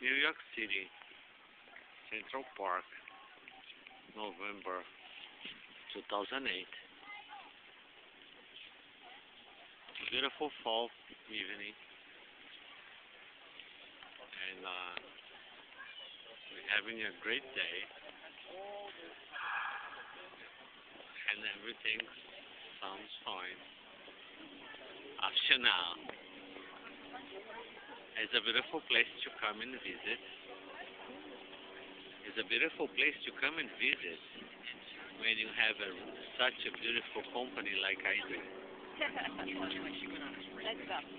New York City, Central Park, November 2008. Beautiful fall evening, and uh, we're having a great day, and everything sounds fine up now. It's a beautiful place to come and visit. It's a beautiful place to come and visit when you have a, such a beautiful company like I do. Let's go.